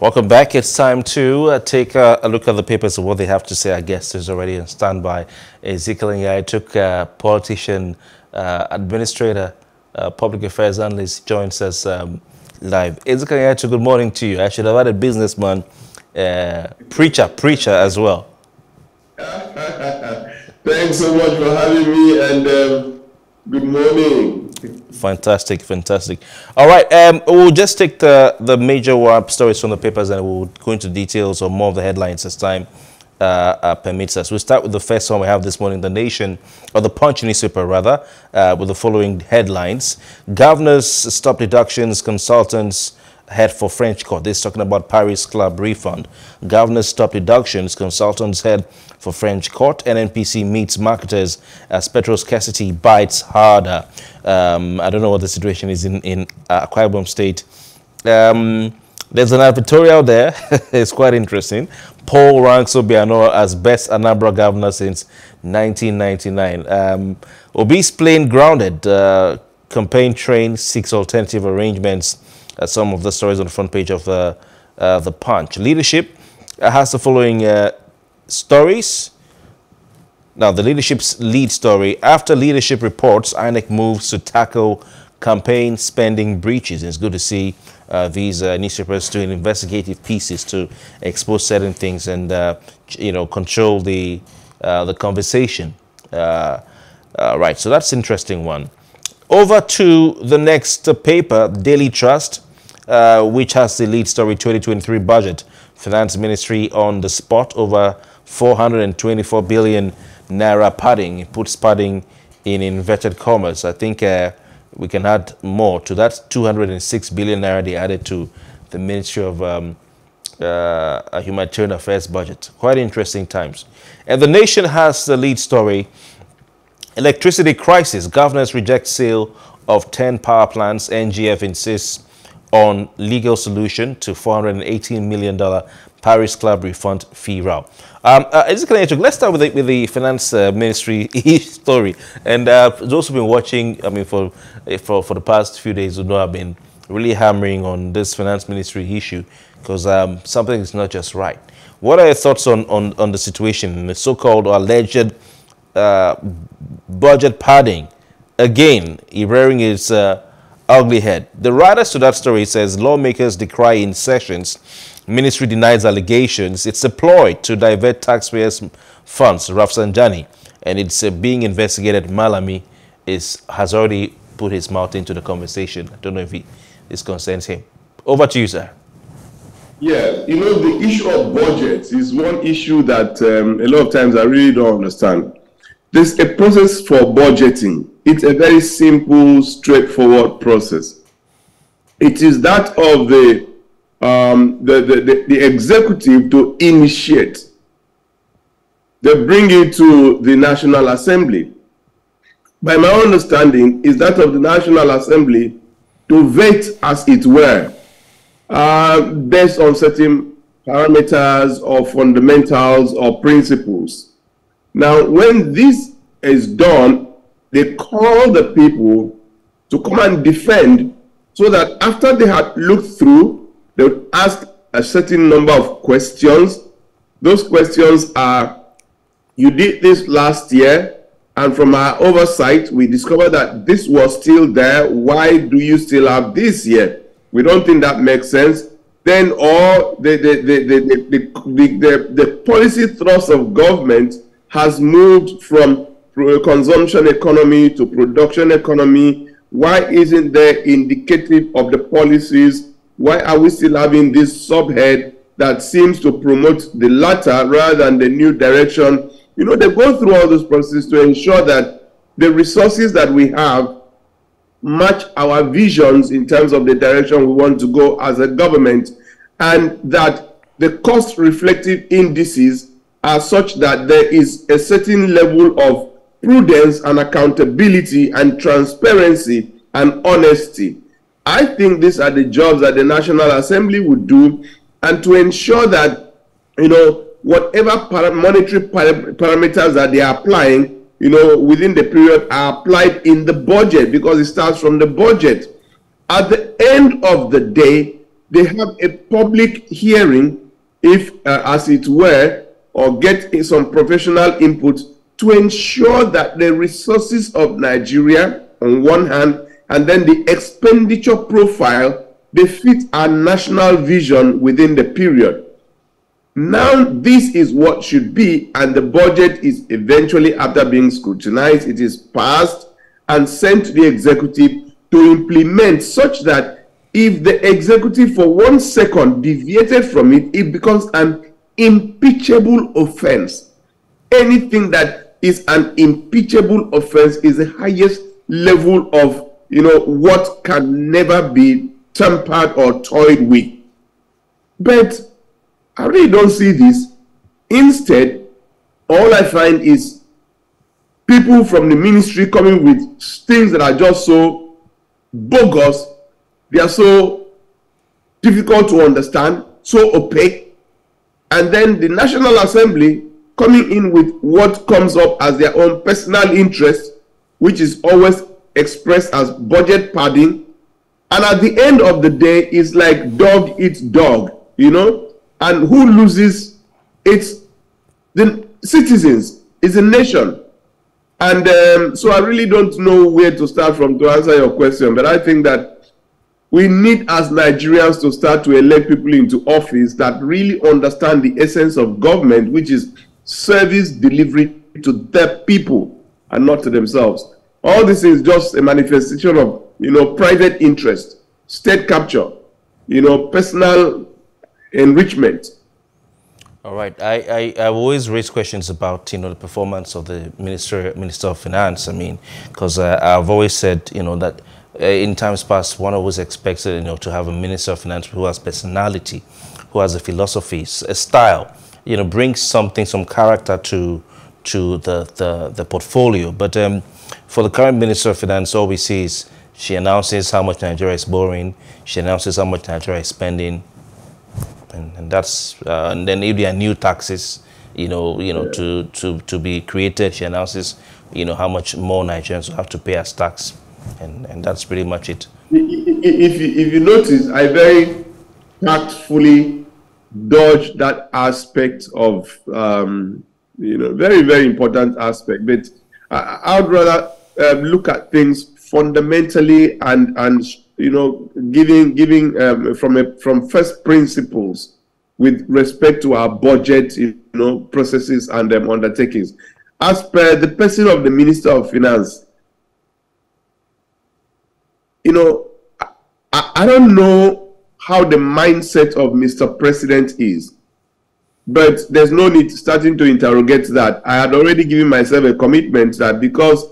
Welcome back. It's time to uh, take uh, a look at the papers of what they have to say. Our guest is already on standby. Ezekiel Nya Etok uh, politician, uh, administrator, uh, public affairs analyst, joins us um, live. Ezekiel Nyae, good morning to you. I should have had a businessman, uh, preacher, preacher as well. Thanks so much for having me and um, good morning. Fantastic, fantastic. All right, um, we'll just take the, the major stories from the papers and we'll go into details or more of the headlines as time uh, uh, permits us. We'll start with the first one we have this morning, The Nation, or The Punch newspaper rather, uh, with the following headlines. Governors stop deductions, consultants head for French court. This is talking about Paris Club refund. Governors stop deductions, consultants head for French court. NNPC meets marketers as petrol scarcity bites harder. Um, I don't know what the situation is in, in uh, Akwa Ibom State. Um, there's an editorial there. it's quite interesting. Poll ranks Obiano as best Anambra governor since 1999. Um, Obi's plane grounded. Uh, campaign train seeks alternative arrangements uh, some of the stories on the front page of the, uh, the Punch. Leadership uh, has the following stories. Now, the leadership's lead story. After leadership reports, INEC moves to tackle campaign spending breaches. It's good to see uh, these uh, newspapers doing investigative pieces to expose certain things and, uh, you know, control the, the conversation. right, so that's interesting one. Over to the next paper, Daily Trust. Uh, which has the lead story 2023 budget. Finance Ministry on the spot over 424 billion naira padding. It puts padding in inverted commas. I think uh, we can add more to that 206 billion naira they added to the Ministry of um, uh, Humanitarian Affairs budget. Quite interesting times. And the nation has the lead story. Electricity crisis. Governors reject sale of 10 power plants. NGF insists on legal solution to $418 million Paris Club refund fee route. Um, uh, let's start with the, with the finance uh, ministry story. And uh, those who've been watching, I mean, for, for, for the past few days, you know I've been really hammering on this finance ministry issue because um, something is not just right. What are your thoughts on, on, on the situation, the so-called alleged uh, budget padding? Again, rearing its uh, ugly head. The writers to that story says lawmakers decry in sessions. Ministry denies allegations. It's a ploy to divert taxpayers' funds, Rafsanjani, and it's uh, being investigated. Malami is has already put his mouth into the conversation. I don't know if he, this concerns him. Over to you, sir. Yeah, you know, the issue of budgets is one issue that um, a lot of times I really don't understand. There's a process for budgeting. It's a very simple, straightforward process. It is that of the, um, the, the, the, the executive to initiate. They bring it to the National Assembly. By my understanding, is that of the National Assembly to vet, as it were, uh, based on certain parameters or fundamentals or principles. Now, when this is done, they call the people to come and defend so that after they had looked through, they would ask a certain number of questions. Those questions are, you did this last year, and from our oversight, we discovered that this was still there. Why do you still have this year? We don't think that makes sense. Then all the, the, the, the, the, the, the, the policy thrust of government has moved from consumption economy to production economy? Why isn't there indicative of the policies? Why are we still having this subhead that seems to promote the latter rather than the new direction? You know, they go through all those processes to ensure that the resources that we have match our visions in terms of the direction we want to go as a government and that the cost reflective indices are such that there is a certain level of prudence and accountability and transparency and honesty. I think these are the jobs that the National Assembly would do and to ensure that, you know, whatever para monetary para parameters that they are applying, you know, within the period are applied in the budget because it starts from the budget. At the end of the day, they have a public hearing, if uh, as it were, or get some professional input to ensure that the resources of Nigeria, on one hand, and then the expenditure profile, they fit our national vision within the period. Now, this is what should be, and the budget is eventually, after being scrutinized, it is passed and sent to the executive to implement such that if the executive for one second deviated from it, it becomes an impeachable offense. Anything that is an impeachable offense is the highest level of, you know, what can never be tampered or toyed with. But I really don't see this. Instead, all I find is people from the ministry coming with things that are just so bogus, they are so difficult to understand, so opaque. And then the National Assembly coming in with what comes up as their own personal interest, which is always expressed as budget padding. And at the end of the day, it's like dog eats dog, you know? and who loses it's the citizens it's a nation and um, so i really don't know where to start from to answer your question but i think that we need as nigerians to start to elect people into office that really understand the essence of government which is service delivery to the people and not to themselves all this is just a manifestation of you know private interest state capture you know personal enrichment. All right. I, I, I've always raised questions about, you know, the performance of the Minister, Minister of Finance. I mean, because uh, I've always said, you know, that in times past, one always expected, you know, to have a Minister of Finance who has personality, who has a philosophy, a style, you know, brings something, some character to to the, the, the portfolio. But um, for the current Minister of Finance, all we see is she announces how much Nigeria is borrowing. She announces how much Nigeria is spending and, and that's uh, and then if there are new taxes, you know, you know, yeah. to to to be created, she announces, you know, how much more Nigerians will have to pay as tax, and and that's pretty much it. If you, if you notice, I very tactfully dodge that aspect of um, you know very very important aspect, but I, would rather um, look at things fundamentally and and you know, giving giving um, from a, from first principles with respect to our budget, you know, processes and um, undertakings. As per the person of the Minister of Finance, you know, I, I don't know how the mindset of Mr. President is, but there's no need starting to interrogate that. I had already given myself a commitment that because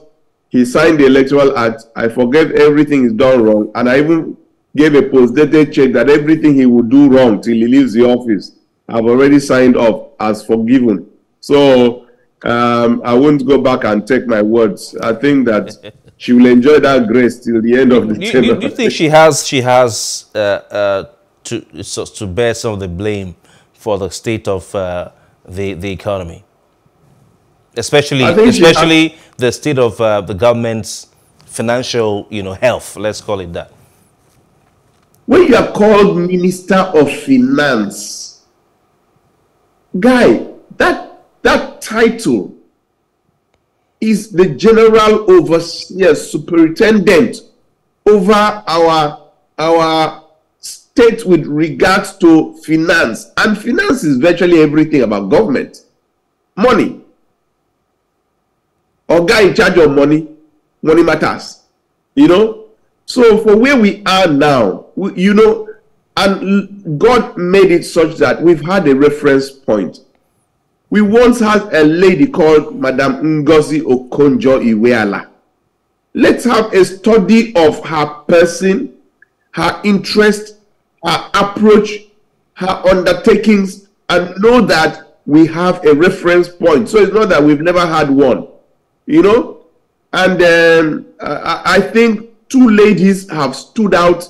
he signed the electoral act. I forgave everything he's done wrong, and I even gave a post-dated check that everything he would do wrong till he leaves the office, I've already signed off as forgiven. So um, I won't go back and take my words. I think that she will enjoy that grace till the end of the do, do, do you think she has she has uh, uh, to so, to bear some of the blame for the state of uh, the the economy? especially especially the state of uh, the government's financial, you know, health. Let's call it that. When you are called Minister of Finance, guy, that that title is the general overseer, superintendent over our our state with regards to finance, and finance is virtually everything about government, money. Guy in charge of money money matters you know? So for where we are now we, you know and god made it such that we've had a reference point we once had a lady called madam ngozi okonjo iweala let's have a study of her person her interest her approach her undertakings and know that we have a reference point so it's not that we've never had one you know. And um, I, I think two ladies have stood out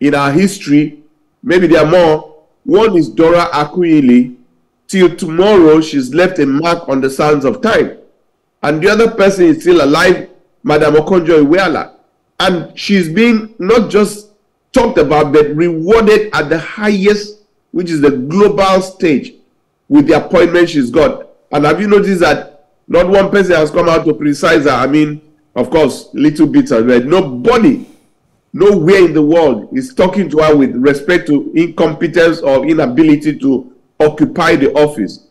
in our history. Maybe there are more. One is Dora Akunyili. Till tomorrow, she's left a mark on the sands of time. And the other person is still alive, Madam Okonjo Iweala. And she's been not just talked about, but rewarded at the highest, which is the global stage, with the appointment she's got. And have you noticed that not one person has come out to criticize her? I mean, of course, little bits of it. Nobody, nowhere in the world is talking to her with respect to incompetence or inability to occupy the office.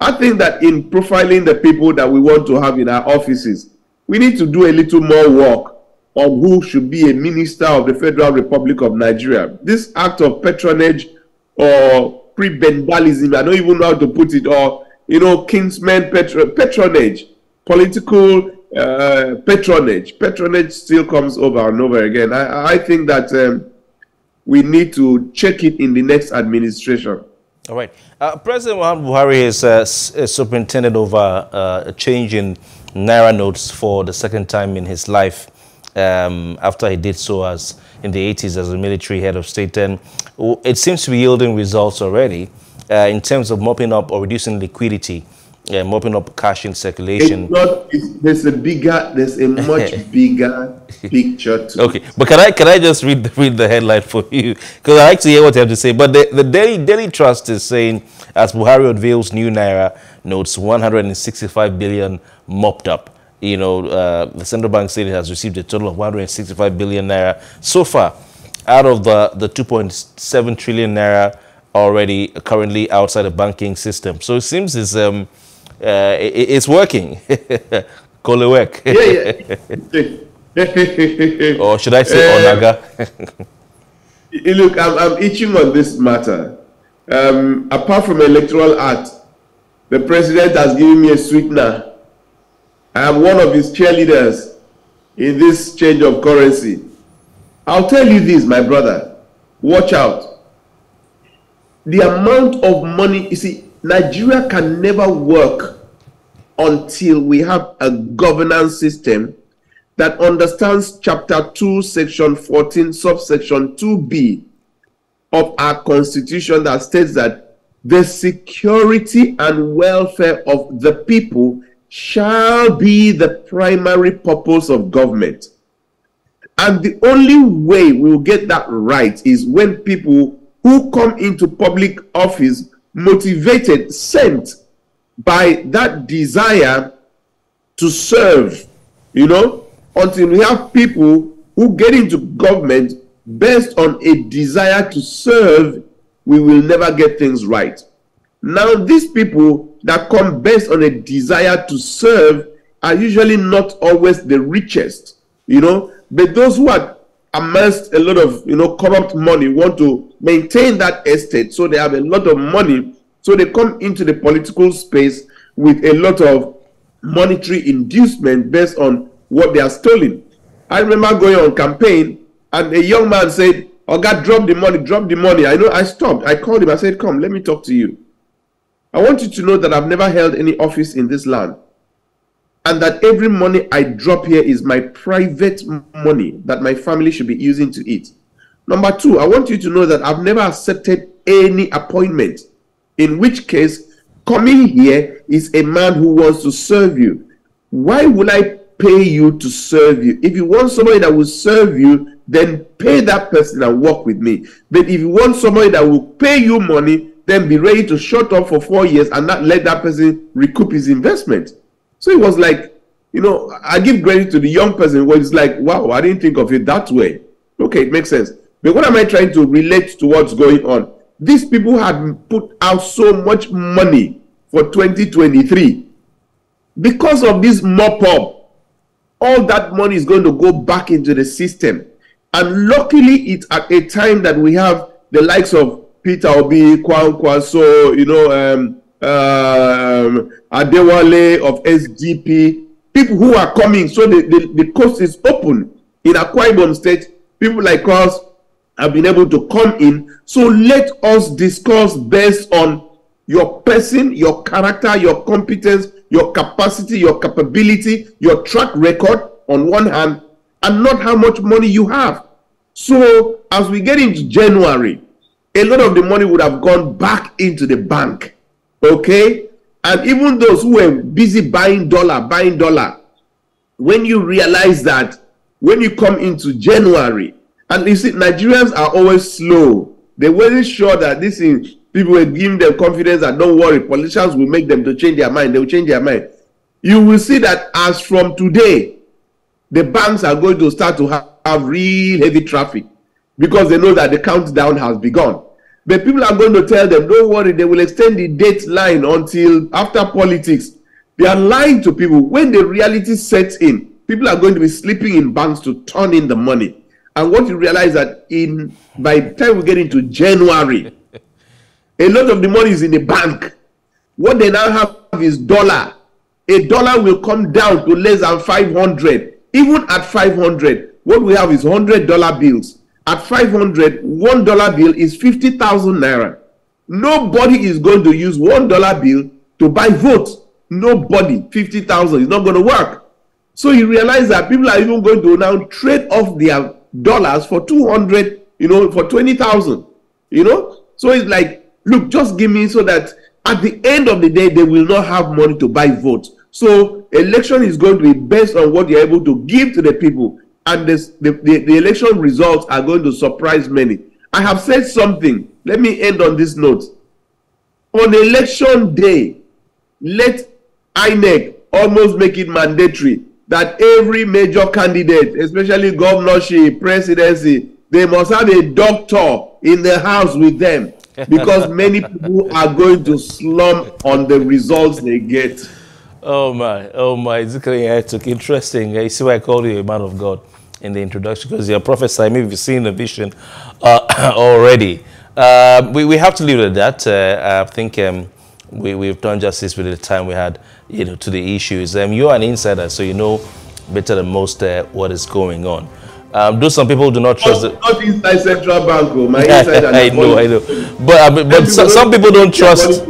I think that in profiling the people that we want to have in our offices, we need to do a little more work on who should be a minister of the Federal Republic of Nigeria. This act of patronage or prebendalism, I don't even know how to put it, or, you know, kinsman patron patronage, political uh, patronage. Patronage still comes over and over again. I, I think that um, we need to check it in the next administration. All right. Uh, President Muhammad Buhari is uh, superintendent over uh, a change in Naira notes for the second time in his life um, after he did so as in the 80s as a military head of state. And it seems to be yielding results already uh, in terms of mopping up or reducing liquidity yeah, mopping up cash in circulation. It's not, it's, there's a bigger, there's a much bigger picture. okay, but can I can I just read the, read the headline for you because I like to hear what you have to say. But the the Daily Daily Trust is saying as Buhari unveils new naira notes, 165 billion mopped up. You know, uh, the central bank said it has received a total of 165 billion naira so far out of the the 2.7 trillion naira already currently outside the banking system. So it seems it's um uh, it, it's working. Kolewek. yeah, yeah. or should I say uh, Onaga? look, I'm, I'm itching on this matter. Um, apart from electoral act, the president has given me a sweetener. I am one of his cheerleaders in this change of currency. I'll tell you this, my brother. Watch out. The amount of money, you see, Nigeria can never work until we have a governance system that understands chapter 2 section 14 subsection 2b of our constitution that states that the security and welfare of the people shall be the primary purpose of government. And the only way we'll get that right is when people who come into public office motivated, sent by that desire to serve, you know, until we have people who get into government based on a desire to serve, we will never get things right. Now, these people that come based on a desire to serve are usually not always the richest, you know, but those who are amassed a lot of, you know, corrupt money want to maintain that estate. So they have a lot of money. So they come into the political space with a lot of monetary inducement based on what they are stealing. I remember going on campaign and a young man said, Oh God, drop the money, drop the money. I know I stopped. I called him. I said, Come, let me talk to you. I want you to know that I've never held any office in this land. And that every money I drop here is my private money that my family should be using to eat. Number two, I want you to know that I've never accepted any appointment, in which case, coming here is a man who wants to serve you. Why would I pay you to serve you? If you want somebody that will serve you, then pay that person and work with me. But if you want somebody that will pay you money, then be ready to shut up for four years and not let that person recoup his investment. So it was like, you know, I give credit to the young person who was like, wow, I didn't think of it that way. Okay, it makes sense. But what am I trying to relate to what's going on? These people had put out so much money for 2023. Because of this mop up, all that money is going to go back into the system. And luckily, it's at a time that we have the likes of Peter Obi, Kwankwaso you know, um, um, Adewale of SDP, people who are coming. So the, the, the coast is open in Akwa Ibom State. People like us have been able to come in. So let us discuss based on your person, your character, your competence, your capacity, your capability, your track record on one hand, and not how much money you have. So as we get into January, a lot of the money would have gone back into the bank. Okay? And even those who were busy buying dollar, buying dollar, when you realize that when you come into January, And you see, Nigerians are always slow. They weren't sure that this is people were giving them confidence that don't worry, politicians will make them to change their mind. They will change their mind. You will see that as from today, the banks are going to start to have, have real heavy traffic because they know that the countdown has begun. But people are going to tell them, don't worry, they will extend the date line until after politics. They are lying to people. When the reality sets in, people are going to be sleeping in banks to turn in the money. And what you realize that in by the time we get into January, a lot of the money is in the bank. What they now have is dollar. A dollar will come down to less than 500. Even at 500, what we have is $100 bills. At 500, one dollar bill is 50,000 naira. Nobody is going to use one dollar bill to buy votes. Nobody. 50,000 is not going to work. So you realize that people are even going to now trade off their dollars for 200, you know, for 20,000, you know? So it's like, look, just give me so that at the end of the day, they will not have money to buy votes. So election is going to be based on what you're able to give to the people and this, the, the, the election results are going to surprise many. I have said something. Let me end on this note. On election day, let INEC almost make it mandatory that every major candidate, especially governorship, presidency, they must have a doctor in the house with them because many people are going to slump on the results they get. Oh my, oh my, it's interesting. You see why I call you a man of God in the introduction because you're prophesying. Maybe you've seen the vision uh, already. Uh, we, we have to leave it at that. Uh, I think um, we, we've done justice with the time we had you know, to the issues. Um, you're an insider, so you know better than most uh, what is going on. Um, do some people do not trust not, not inside central bank, oh, my insider. I know, I know. But uh, but so, some people don't trust.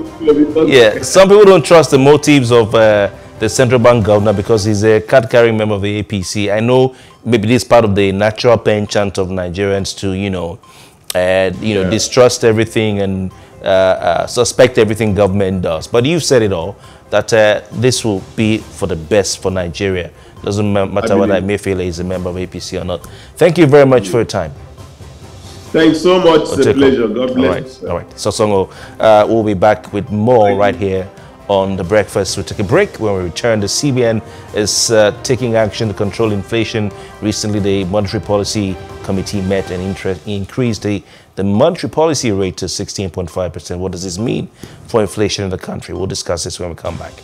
Yeah, some people don't trust the motives of uh, the central bank governor because he's a card-carrying member of the APC. I know maybe this is part of the natural penchant of Nigerians to, you know, uh, you know, yeah. distrust everything and uh, uh, suspect everything government does. But you've said it all, that uh, this will be for the best for Nigeria. Doesn't matter I whether Emefiele is a member of APC or not. Thank you very much for your time. Thanks so much. It's a pleasure. God bless. All right. All right. Sosongo, uh, we'll be back with more right here on the breakfast. We'll take a break. When we return, the CBN is uh, taking action to control inflation. Recently, the Monetary Policy Committee met and increased the, the monetary policy rate to 16.5%. What does this mean for inflation in the country? We'll discuss this when we come back.